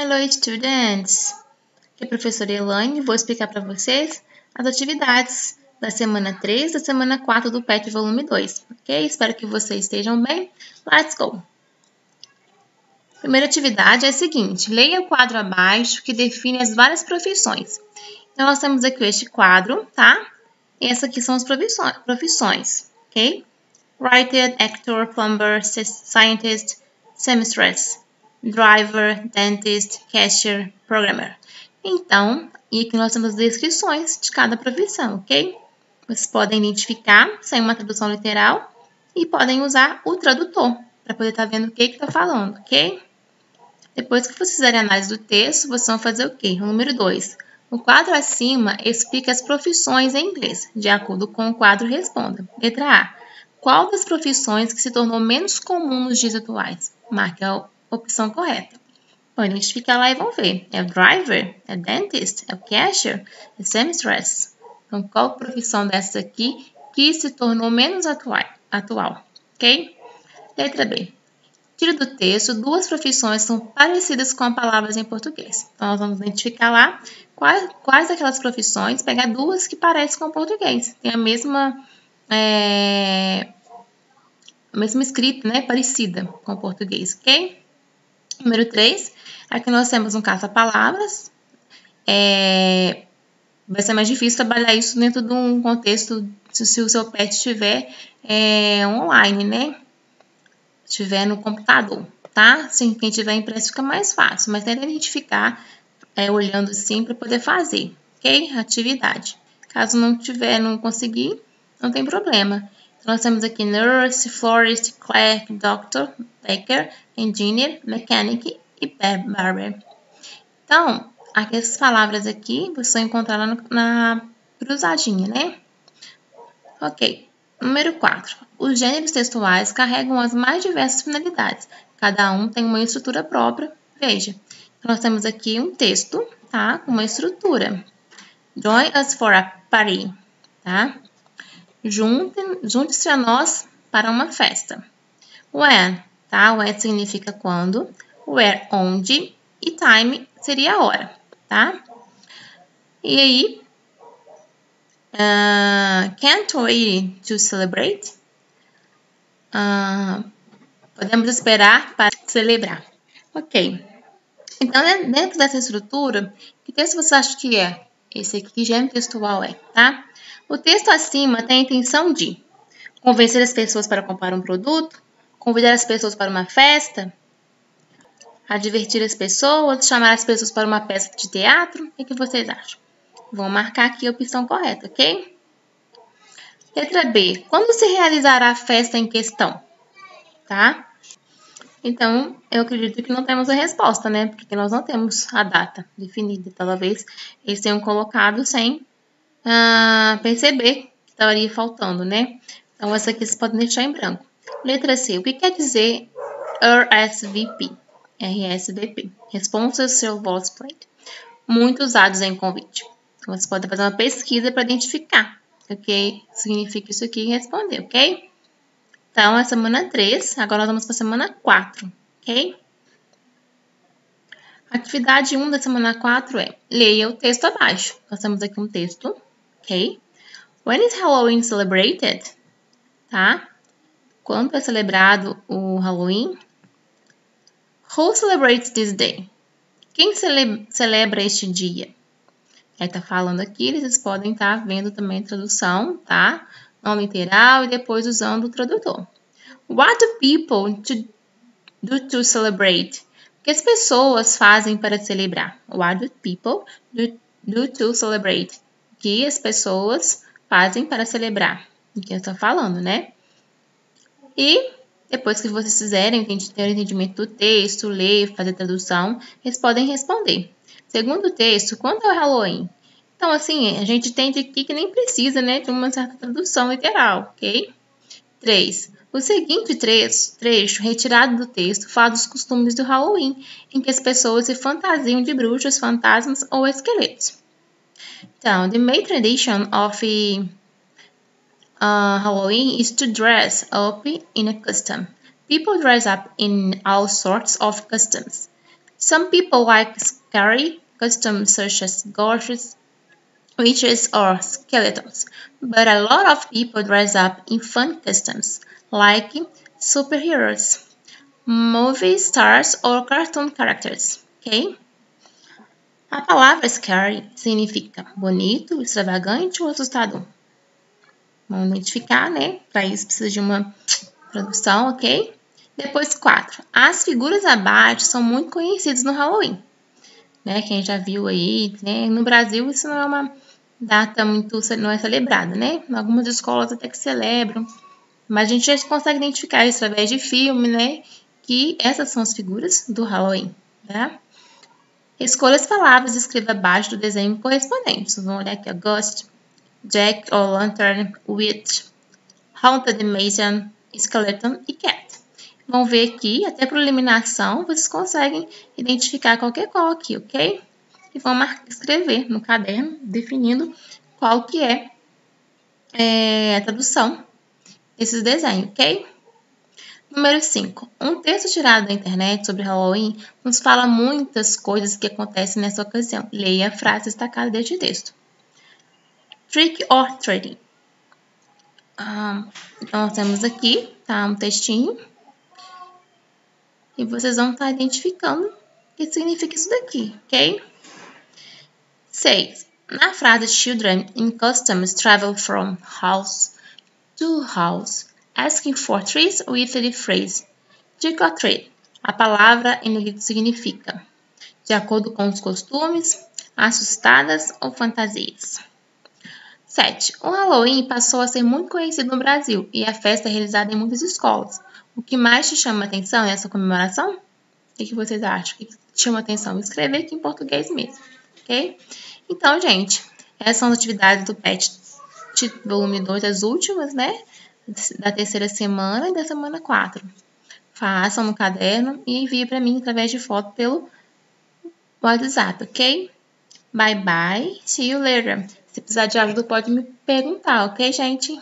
Hello, students! Aqui é a professora Elaine vou explicar para vocês as atividades da semana 3 da semana 4 do PET volume 2, ok? Espero que vocês estejam bem. Let's go! Primeira atividade é a seguinte, leia o quadro abaixo que define as várias profissões. Então, nós temos aqui este quadro, tá? E essas aqui são as profissões, ok? Writer, actor, plumber, scientist, seamstress driver, dentist, cashier, programmer. Então, e aqui nós temos descrições de cada profissão, ok? Vocês podem identificar sem uma tradução literal e podem usar o tradutor para poder estar tá vendo o que está falando, ok? Depois que vocês fizerem a análise do texto, vocês vão fazer o quê? O número 2. O quadro acima explica as profissões em inglês, de acordo com o quadro responda. Letra A. Qual das profissões que se tornou menos comum nos dias atuais? Marque opção correta. Vão identificar lá e vão ver. É o driver? É o dentist? É o cashier? É seamstress? Então, qual profissão dessas aqui que se tornou menos atual? atual ok? Letra B. Tira do texto duas profissões são parecidas com as palavras em português. Então, nós vamos identificar lá quais, quais daquelas profissões, pegar duas que parecem com português. Tem a mesma, é, a mesma escrita, né? Parecida com o português, ok? Número 3, aqui nós temos um caça-palavras. É, vai ser mais difícil trabalhar isso dentro de um contexto se, se o seu pet estiver é, online, né? Estiver no computador, tá? Se quem tiver impresso fica mais fácil, mas tenta identificar é, olhando assim para poder fazer, ok? Atividade. Caso não tiver, não conseguir, não tem problema. Então, nós temos aqui nurse, florist, clerk, doctor, baker, engineer, mechanic e barber. Então, aqui essas palavras aqui você vai encontrar na, na cruzadinha, né? Ok. Número 4. Os gêneros textuais carregam as mais diversas finalidades. Cada um tem uma estrutura própria. Veja, nós temos aqui um texto, tá? Com uma estrutura. Join us for a party, tá? Junte-se a nós para uma festa. When, tá? When significa quando, where, onde, e time seria a hora, tá? E aí, uh, can't wait to celebrate. Uh, podemos esperar para celebrar. Ok. Então, né, dentro dessa estrutura, que texto você acha que é? Esse aqui, gênero textual é, tá? O texto acima tem a intenção de convencer as pessoas para comprar um produto, convidar as pessoas para uma festa, advertir as pessoas, chamar as pessoas para uma peça de teatro. O que vocês acham? Vou marcar aqui a opção correta, ok? Letra B. Quando se realizará a festa em questão? Tá? Então, eu acredito que não temos a resposta, né? Porque nós não temos a data definida. Talvez eles tenham colocado sem perceber que estaria faltando, né? Então, essa aqui vocês podem deixar em branco. Letra C. O que quer dizer RSVP? RSVP. Responsa seu voice plate. Muito usados em convite. Então, você pode fazer uma pesquisa para identificar o que significa isso aqui e responder, ok? Então, é semana 3. Agora, nós vamos para a semana 4, ok? Atividade 1 da semana 4 é leia o texto abaixo. Nós temos aqui um texto When is Halloween celebrated? Tá? Quando é celebrado o Halloween? Who celebrates this day? Quem cele celebra este dia? Aí tá falando aqui, eles podem estar tá vendo também a tradução, tá? Não literal e depois usando o tradutor. What do people to, do to celebrate? O que as pessoas fazem para celebrar? What do people do, do to celebrate? Que as pessoas fazem para celebrar. O que eu estou falando, né? E depois que vocês fizerem ter o entendimento do texto, ler, fazer tradução, eles podem responder. Segundo texto, quando é o Halloween? Então, assim, a gente entende aqui que nem precisa, né, de uma certa tradução literal, ok? 3. O seguinte trecho, trecho, retirado do texto, fala dos costumes do Halloween, em que as pessoas se fantasiam de bruxas, fantasmas ou esqueletos. Então, the main tradition of uh, Halloween is to dress up in a costume. People dress up in all sorts of costumes. Some people like scary costumes such as ghosts, witches, or skeletons, but a lot of people dress up in fun costumes, like superheroes, movie stars, or cartoon characters, ok? A palavra scary significa bonito, extravagante ou assustador. Vamos identificar, né? Para isso precisa de uma tradução, ok? Depois, quatro. As figuras abaixo são muito conhecidas no Halloween. Né? Quem já viu aí, né? No Brasil isso não é uma data muito, não é celebrada, né? Algumas escolas até que celebram, mas a gente já consegue identificar isso através de filme, né? Que essas são as figuras do Halloween, tá? Escolha as palavras e escreva abaixo do desenho correspondente. Vão olhar aqui, Ghost, Jack or Lantern, Witch, Haunted Mason, Skeleton e Cat vão ver aqui, até por eliminação, vocês conseguem identificar qualquer qual aqui, ok? E vão escrever no caderno, definindo qual que é, é a tradução desses desenhos, ok? Número 5. Um texto tirado da internet sobre Halloween nos fala muitas coisas que acontecem nessa ocasião. Leia a frase destacada deste texto. Trick or treating. Ah, então, nós temos aqui tá, um textinho e vocês vão estar identificando o que significa isso daqui, ok? 6. Na frase Children in customs travel from house to house, asking for treats with the phrase trick or treat. A palavra em negrito significa de acordo com os costumes, assustadas ou fantasias. 7. O Halloween passou a ser muito conhecido no Brasil e a festa é realizada em muitas escolas, o que mais te chama atenção é essa comemoração? O que, vocês acham? O que chama atenção? Escrever aqui em português mesmo, ok? Então, gente, essas são as atividades do PET volume 2, as últimas, né? Da terceira semana e da semana 4. Façam no caderno e enviem para mim através de foto pelo WhatsApp, ok? Bye bye, see you later. Se precisar de ajuda, pode me perguntar, ok, gente?